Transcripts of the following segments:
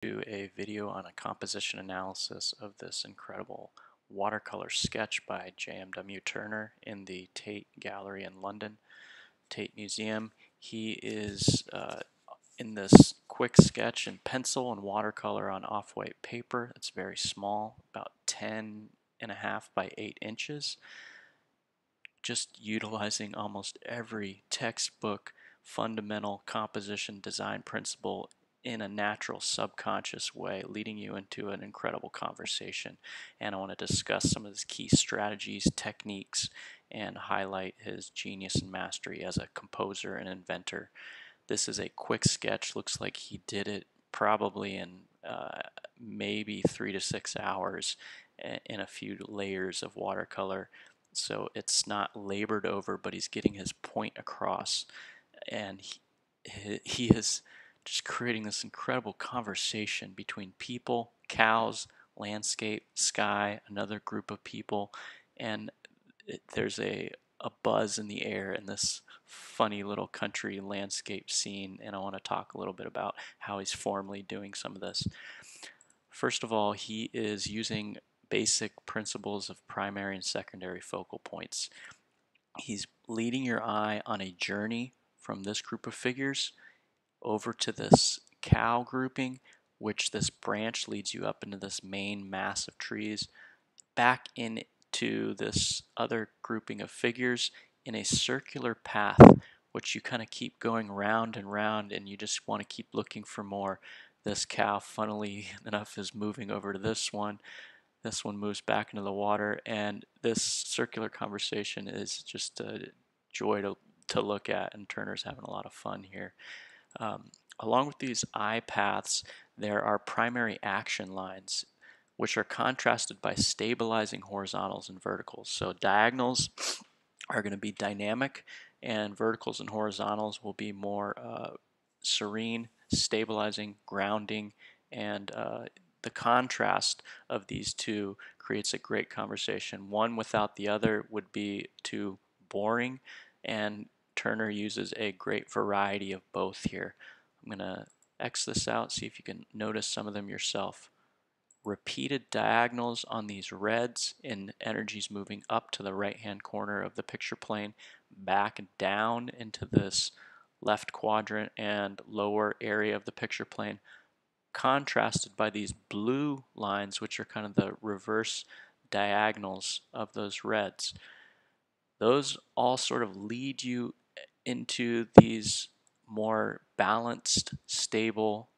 do a video on a composition analysis of this incredible watercolor sketch by J.M.W. Turner in the Tate Gallery in London, Tate Museum. He is uh, in this quick sketch in pencil and watercolor on off-white paper. It's very small, about 10 and a half by 8 inches. Just utilizing almost every textbook fundamental composition design principle in a natural subconscious way, leading you into an incredible conversation. And I want to discuss some of his key strategies, techniques, and highlight his genius and mastery as a composer and inventor. This is a quick sketch, looks like he did it probably in uh, maybe three to six hours in a few layers of watercolor. So it's not labored over, but he's getting his point across. And he, he is just creating this incredible conversation between people, cows, landscape, sky, another group of people, and it, there's a, a buzz in the air in this funny little country landscape scene, and I want to talk a little bit about how he's formally doing some of this. First of all, he is using basic principles of primary and secondary focal points. He's leading your eye on a journey from this group of figures over to this cow grouping, which this branch leads you up into this main mass of trees, back into this other grouping of figures in a circular path, which you kind of keep going round and round, and you just want to keep looking for more. This cow, funnily enough, is moving over to this one. This one moves back into the water, and this circular conversation is just a joy to, to look at, and Turner's having a lot of fun here. Um, along with these eye paths, there are primary action lines, which are contrasted by stabilizing horizontals and verticals. So diagonals are going to be dynamic, and verticals and horizontals will be more uh, serene, stabilizing, grounding, and uh, the contrast of these two creates a great conversation. One without the other would be too boring, and Turner uses a great variety of both here. I'm going to X this out, see if you can notice some of them yourself. Repeated diagonals on these reds and energies moving up to the right hand corner of the picture plane, back down into this left quadrant and lower area of the picture plane, contrasted by these blue lines, which are kind of the reverse diagonals of those reds. Those all sort of lead you into these more balanced, stable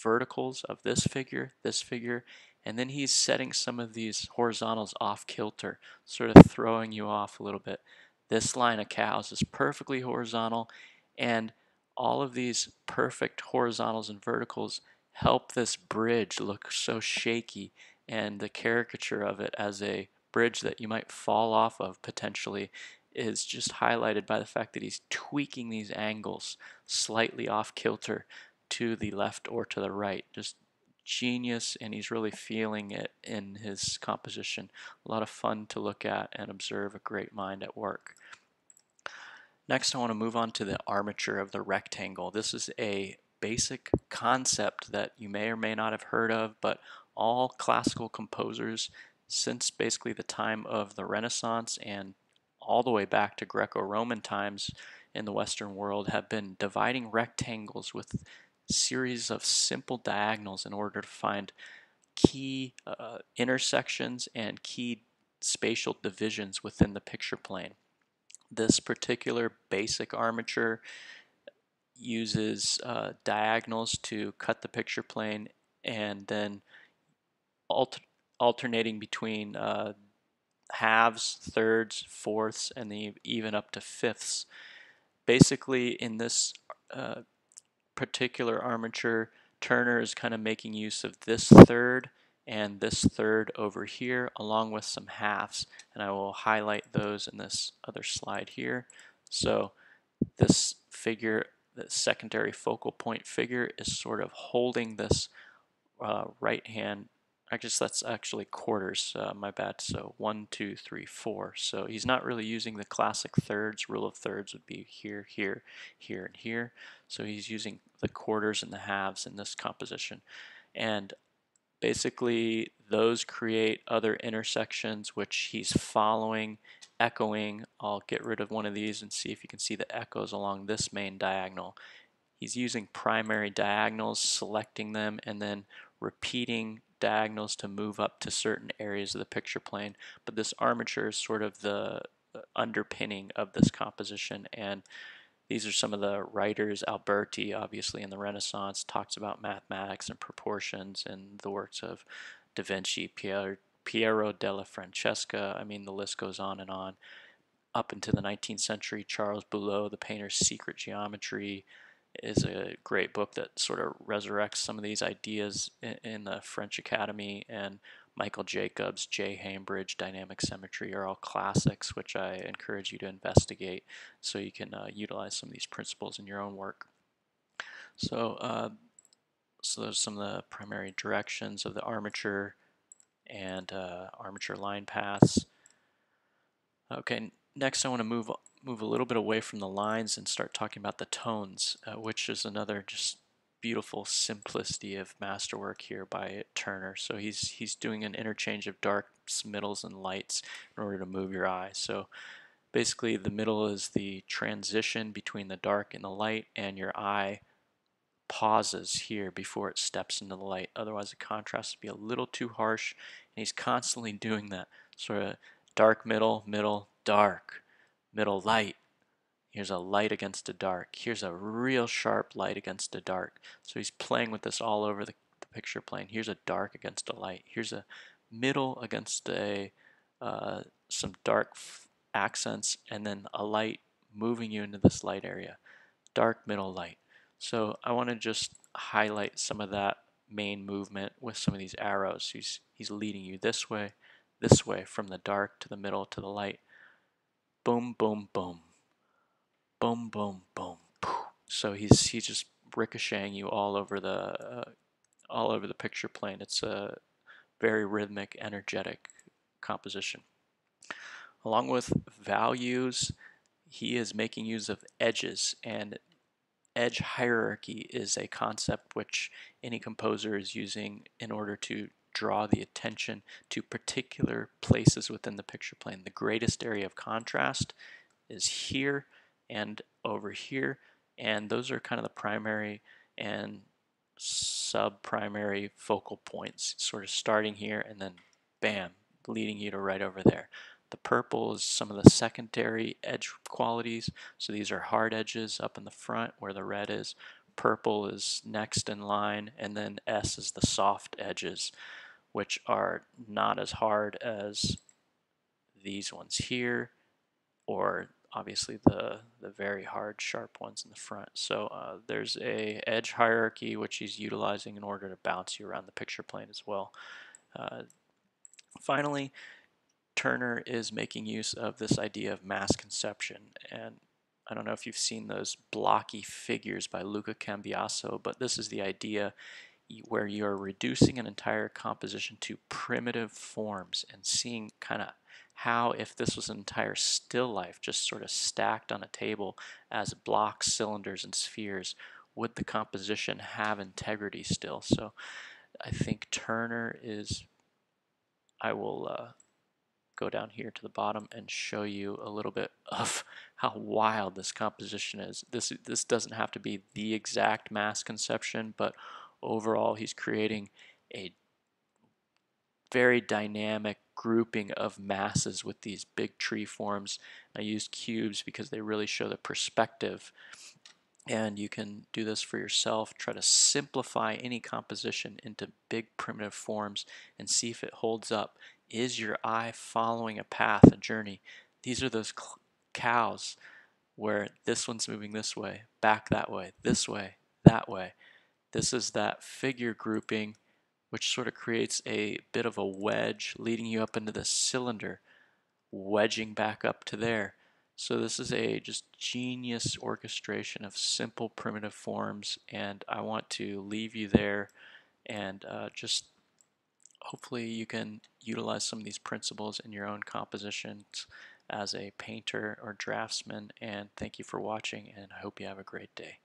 verticals of this figure, this figure, and then he's setting some of these horizontals off kilter, sort of throwing you off a little bit. This line of cows is perfectly horizontal, and all of these perfect horizontals and verticals help this bridge look so shaky and the caricature of it as a bridge that you might fall off of potentially is just highlighted by the fact that he's tweaking these angles slightly off kilter to the left or to the right. Just genius, and he's really feeling it in his composition. A lot of fun to look at and observe a great mind at work. Next, I want to move on to the armature of the rectangle. This is a basic concept that you may or may not have heard of, but all classical composers since basically the time of the Renaissance and all the way back to Greco-Roman times in the Western world have been dividing rectangles with series of simple diagonals in order to find key uh, intersections and key spatial divisions within the picture plane. This particular basic armature uses uh, diagonals to cut the picture plane and then alter alternating between uh, halves, thirds, fourths, and even up to fifths. Basically, in this uh, particular armature, Turner is kind of making use of this third and this third over here along with some halves and I will highlight those in this other slide here. So this figure, the secondary focal point figure is sort of holding this uh, right hand I guess that's actually quarters, uh, my bad. So one, two, three, four. So he's not really using the classic thirds. Rule of thirds would be here, here, here, and here. So he's using the quarters and the halves in this composition. And basically those create other intersections which he's following, echoing. I'll get rid of one of these and see if you can see the echoes along this main diagonal. He's using primary diagonals, selecting them, and then repeating diagonals to move up to certain areas of the picture plane. But this armature is sort of the uh, underpinning of this composition and these are some of the writers. Alberti, obviously in the Renaissance, talks about mathematics and proportions and the works of Da Vinci, Pier, Piero della Francesca. I mean, the list goes on and on. Up into the 19th century, Charles Bouleau, The Painter's Secret Geometry, is a great book that sort of resurrects some of these ideas in, the French Academy and Michael Jacobs, Jay Hambridge, Dynamic Symmetry are all classics, which I encourage you to investigate so you can uh, utilize some of these principles in your own work. So, uh, so those are some of the primary directions of the armature and uh, armature line paths. Okay, next I want to move move a little bit away from the lines and start talking about the tones, uh, which is another just beautiful simplicity of masterwork here by Turner. So he's he's doing an interchange of darks, middles, and lights in order to move your eye. So basically the middle is the transition between the dark and the light and your eye pauses here before it steps into the light. Otherwise the contrast would be a little too harsh and he's constantly doing that sort of dark middle, middle, dark, middle light, Here's a light against a dark. Here's a real sharp light against a dark. So he's playing with this all over the, the picture plane. Here's a dark against a light. Here's a middle against a uh, some dark accents and then a light moving you into this light area. Dark, middle, light. So I want to just highlight some of that main movement with some of these arrows. He's, he's leading you this way, this way, from the dark to the middle to the light. Boom, boom, boom boom, boom, boom. So he's he's just ricocheting you all over the uh, all over the picture plane. It's a very rhythmic, energetic composition. Along with values, he is making use of edges and edge hierarchy is a concept which any composer is using in order to draw the attention to particular places within the picture plane. The greatest area of contrast is here and over here and those are kind of the primary and sub-primary focal points sort of starting here and then bam leading you to right over there. The purple is some of the secondary edge qualities. So these are hard edges up in the front where the red is. Purple is next in line and then S is the soft edges which are not as hard as these ones here or obviously the, the very hard sharp ones in the front. So uh, there's a edge hierarchy which he's utilizing in order to bounce you around the picture plane as well. Uh, finally, Turner is making use of this idea of mass conception and I don't know if you've seen those blocky figures by Luca Cambiaso, but this is the idea where you're reducing an entire composition to primitive forms and seeing kind of how if this was an entire still life just sort of stacked on a table as blocks, cylinders, and spheres, would the composition have integrity still? So I think Turner is, I will uh, go down here to the bottom and show you a little bit of how wild this composition is. This, this doesn't have to be the exact mass conception, but overall he's creating a very dynamic grouping of masses with these big tree forms. I use cubes because they really show the perspective. And you can do this for yourself. Try to simplify any composition into big primitive forms and see if it holds up. Is your eye following a path a journey? These are those cows where this one's moving this way back that way this way that way this is that figure grouping which sort of creates a bit of a wedge leading you up into the cylinder, wedging back up to there. So this is a just genius orchestration of simple primitive forms and I want to leave you there and uh, just hopefully you can utilize some of these principles in your own compositions as a painter or draftsman and thank you for watching and I hope you have a great day.